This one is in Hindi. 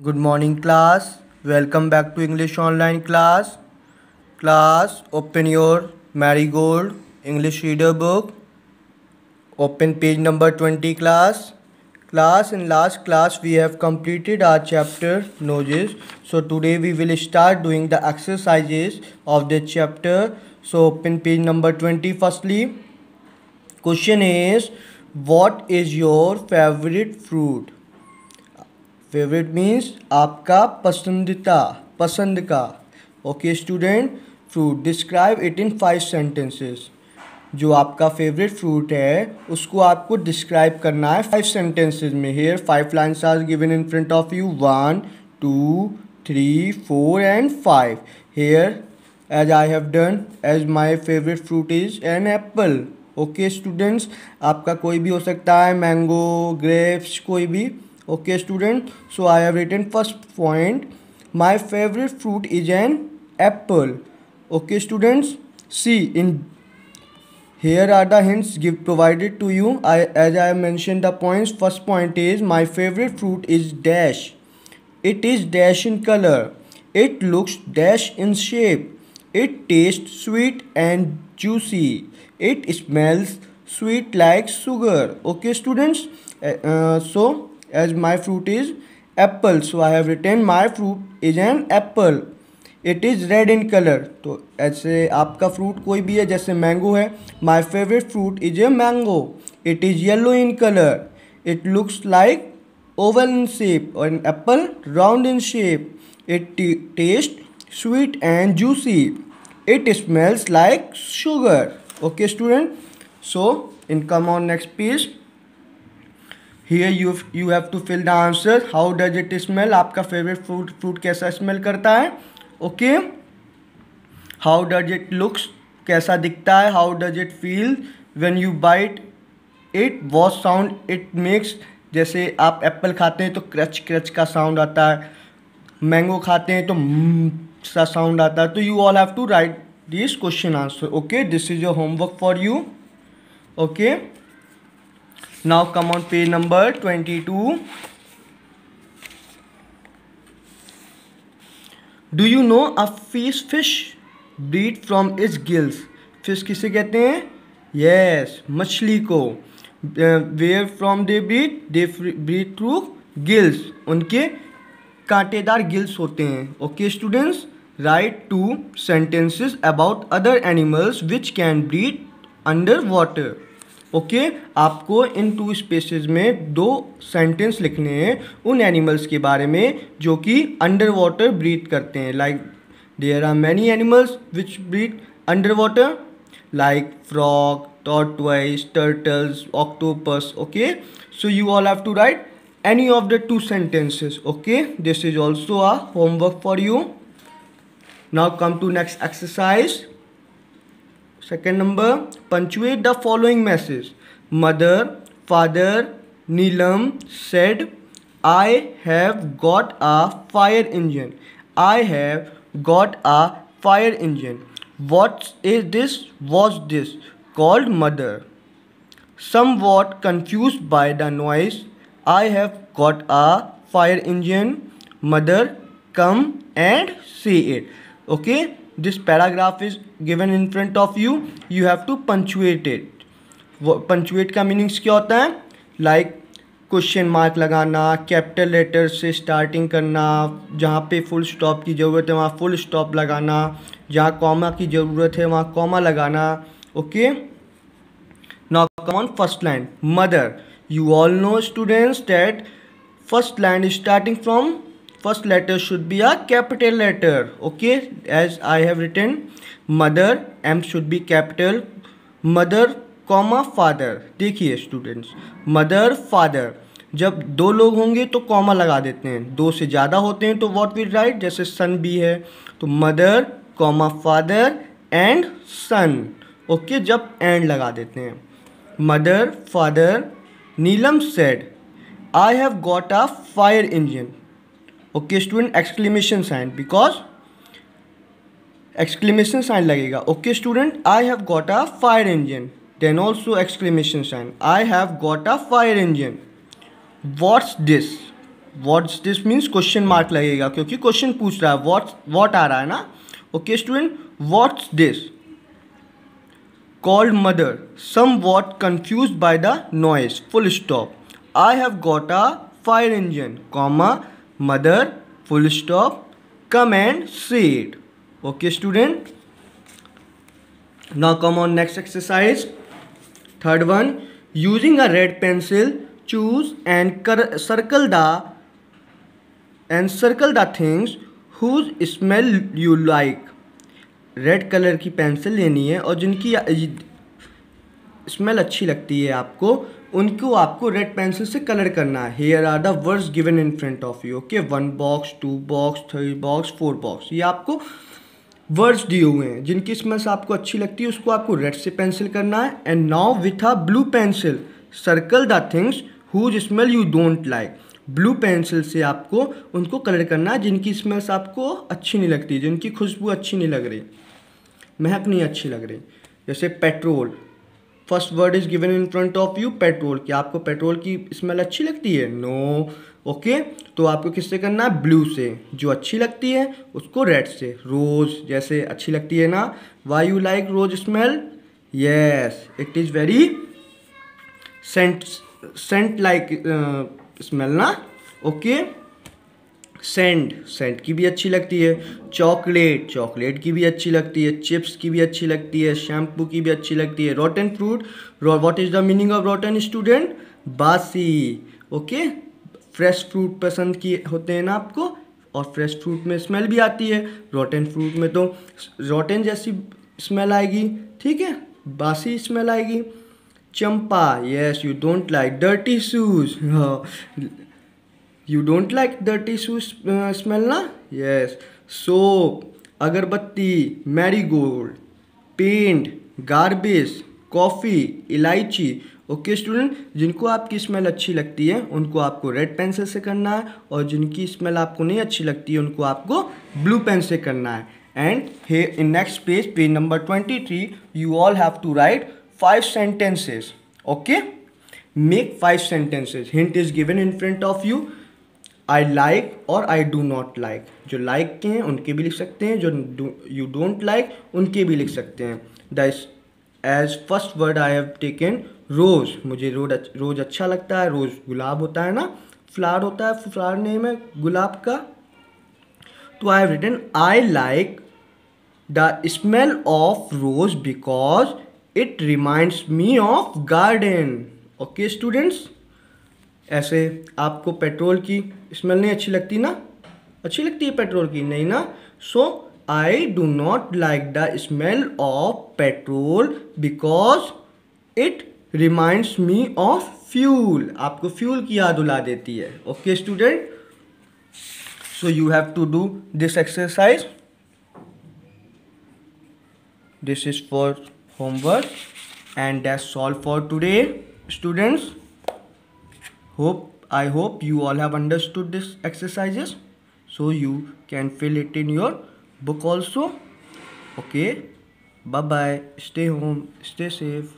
Good morning class. Welcome back to English online class. Class, open your Marigold English reader book. Open page number 20 class. Class in last class we have completed our chapter noses. So today we will start doing the exercises of the chapter. So open page number 20 firstly. Question is what is your favorite fruit? Favourite means आपका पसंदीदा, पसंद का। Okay student fruit describe it in five sentences जो आपका फेवरेट फ्रूट है, उसको आपको डिस्क्राइब करना है फाइव सेंटेंसेस में। Here five lines are given in front of you one two three four and five here as I have done as my favourite fruit is an apple okay students आपका कोई भी हो सकता है मैंगो ग्रेप्स कोई भी। Okay student. So i have written first point. My favorite fruit is an apple. Okay students. See in here are the hints give provided to you. I as i mentioned the points first point is my favorite fruit is dash. It is dash in color. It looks dash in shape. It tastes sweet and juicy. It smells sweet like sugar. Okay students. Uh, uh, so as my fruit is apple. So, i have written my fruit is an apple. It is red in colour तो ऐसे आपका फ्रूट कोई भी है, जैसे मैंगो है my favourite fruit is a mango it is yellow in colour it looks like oval in shape और an apple round in shape it taste sweet and juicy it smells like sugar okay student so in come on next piece here you you have to fill the answer how does it smell आपका फेवरेट फ्रूट फ्रूट कैसा स्मेल करता है? Okay how does it looks कैसा दिखता है? How does it feel when you bite it watch sound it makes जैसे आप एप्पल खाते हैं तो क्रच क्रच का साउंड आता है। मैंगो खाते हैं तो सा साउंड आता है। तो you all have to write this question answer okay this is your homework for you okay now come on page number 22 do you know a fish fish breed from its gills fish किसे कहते हैं yes मछली को where from they breed they breed through gills उनके कांटेदार गिल्स होते हैं okay students write two sentences about other animals which can breed under water okay? आपको इन टू स्पेसेस में दो सेंटेंस लिखने हैं उन एनिमल्स के बारे में जो कि अंडर वाटर ब्रीथ करते हैं। Like there are many animals which breathe under water like frog tortoise turtles octopus okay so you all have to write any of the two sentences okay this is also a homework for you now come to next exercise Second number, punctuate the following message. Mother, father, Neelam said, I have got a fire engine. I have got a fire engine. What is this? Was this? Called mother. Somewhat confused by the noise, I have got a fire engine. Mother, come and see it. Okay? This paragraph is given in front of you. You have to punctuate it. Punctuate का मीनिंग्स क्या होता है? लाइक क्वेश्चन मार्क लगाना कैपिटल लेटर से स्टार्टिंग करना, जहाँ पे फुल स्टॉप की ज़रूरत है, वहाँ फुल स्टॉप लगाना, जहाँ कॉमा की ज़रूरत है, वहाँ कॉमा लगाना okay now come on first line mother you all know students that first line starting from first letter should be a capital letter, okay? As i have written, mother, m should be capital, mother comma father देखिए स्टूडेंट्स मदर फादर जब दो लोग होंगे तो कॉमा लगा देते हैं। दो से ज़्यादा होते हैं तो वॉट विल राइट जैसे सन भी है तो mother comma father and son okay जब एंड लगा देते हैं। Mother father Neelam said I have got a fire engine okay student exclamation sign because exclamation sign लगेगा. Okay student I have got a fire engine then also exclamation sign I have got a fire engine what's this what's this means question mark लगेगा क्योंकि क्वेश्चन पूछ रहा है. वॉट वॉट आ रहा है ना? Okay student what's this called mother, somewhat confused by the noise, full stop. I have got a fire engine, comma, mother, full stop, come and sit. Okay student now come on next exercise third one using a red pencil choose and circle the and circle the things whose smell you like red colour की पेंसिल लेनी है और जिनकी स्मेल अच्छी लगती है आपको उनको आपको रेड पेंसिल से कलर करना है। Here are the words given in front of you okay one box two box three box four box ये आपको वर्ड्स दिए हुए हैं, जिनकी स्मेल्स आपको अच्छी लगती है, उसको आपको रेड से पेंसिल करना है। And now with a blue pencil circle the things whose smell you don't like blue pencil से आपको उनको कलर करना है, जिनकी स्मेल्स आपको अच्छी नहीं लगती, जिनकी खुशबू अच्छी नहीं लग रही, महक नहीं अच्छी लग रही। जैसे petrol first word is given in front of you petrol क्या आपको पेट्रोल की स्मेल अच्छी लगती है? No no. Okay okay? तो आपको किससे करना है? ब्लू से। जो अच्छी लगती है, उसको रेड से। रोज जैसे अच्छी लगती है ना? Why you like rose smell yes it is very scent scent like smell ना? ओके सेंड सेंट की भी अच्छी लगती है। चॉकलेट चॉकलेट की भी अच्छी लगती है। चिप्स की भी अच्छी लगती है। शैम्पू की भी अच्छी लगती है। Rotten fruit what is the meaning of rotten student बासी। ओके फ्रेश फ्रूट पसंद किए होते हैं ना आपको? और फ्रेश फ्रूट में स्मेल भी आती है। रोटन फ्रूट में तो रोटन जैसी स्मेल आएगी। ठीक है? बासी स्मेल आएगी। चंपा yes you don't like dirty shoes you don't like dirty shoes smell ना? Yes soap agarbatti marigold paint garbage coffee elaichi. Okay student जिनको आपकी स्मेल अच्छी लगती है, उनको आपको रेड पेंसिल से करना है, और जिनकी स्मेल आपको नहीं अच्छी लगती है, उनको आपको ब्लू पेन से करना है। And hey in next page page number twenty three you all have to write five sentences okay make five sentences hint is given in front of you I like और आई डू नॉट लाइक जो लाइक like के हैं, उनके भी लिख सकते हैं। जो यू डोंट लाइक उनके भी लिख सकते हैं। The as first word I have taken rose मुझे रोज रोज़ अच्छा लगता है। रोज़ गुलाब होता है ना? फ्लावर होता है फ्लावर नेम है गुलाब का। तो I have written I like the smell of rose because it reminds me of garden okay students ऐसे आपको पेट्रोल की स्मेल नहीं अच्छी लगती ना? अच्छी लगती है पेट्रोल की, नहीं ना? So I do not like the smell of petrol because it reminds me of fuel आपको फ्यूल की याद उला देती है। Okay student so you have to do this exercise this is for homework and that's all for today students hope i hope you all have understood this exercises so you can fill it in your book also. Okay? Bye bye stay home. Stay safe